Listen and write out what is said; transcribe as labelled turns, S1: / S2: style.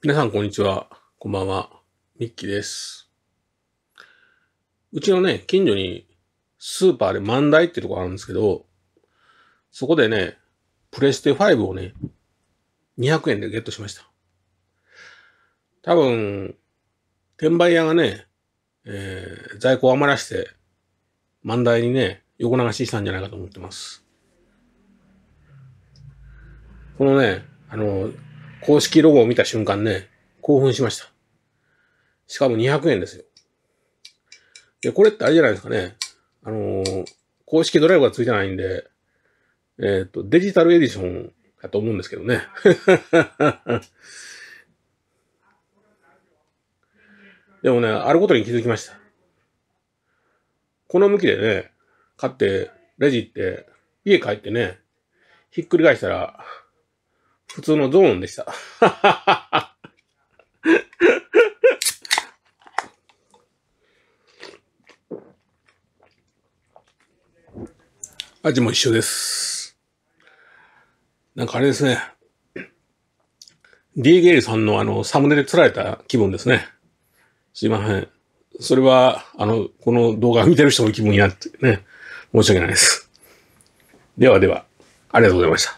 S1: 皆さん、こんにちは。こんばんは。ミッキーです。うちのね、近所にスーパーで万代ってとこあるんですけど、そこでね、プレステ5をね、200円でゲットしました。多分、転売屋がね、えー在庫を余らして、万代にね、横流ししたんじゃないかと思ってます。このね、あの、公式ロゴを見た瞬間ね、興奮しました。しかも200円ですよ。で、これってあれじゃないですかね。あのー公式ドライブがついてないんで、えっ、と、デジタルエディションだと思うんですけどね。でもね、あることに気づきました。この向きでね、買って、レジ行って、家帰ってね、ひっくり返したら、普通のゾーンでした。味も一緒です。なんかあれですね。D ゲイルさんのあの、サムネで釣られた気分ですね。すいません。それは、あの、この動画を見てる人の気分になってね、申し訳ないです。ではでは、ありがとうございました。